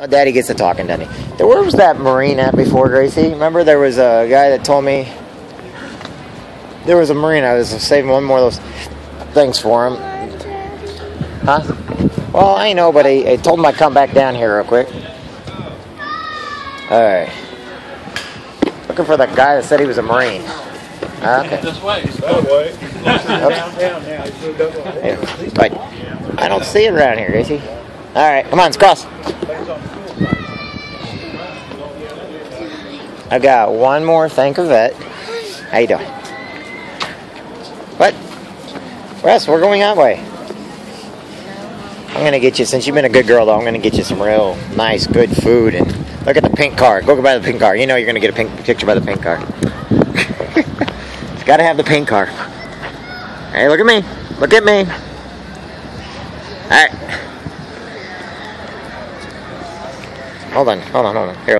Oh, Daddy gets to talking, doesn't? Where was that Marine at before, Gracie? Remember there was a guy that told me there was a Marine. I was saving one more of those things for him. Huh? Well, I know, but I, I told him I'd come back down here real quick. Alright. Looking for that guy that said he was a Marine. Okay. This way. That way. Downtown now. He's moved up on Yeah, But I don't see it around here, Gracie. Alright, come on, let's cross. I got one more thank a vet. How you doing? What? Wes, we're going that way. I'm gonna get you since you've been a good girl though, I'm gonna get you some real nice, good food and look at the pink car. Go by the pink car. You know you're gonna get a pink picture by the pink car. it's gotta have the pink car. Hey, look at me. Look at me. Alright. Hold on, hold on, hold on. Here.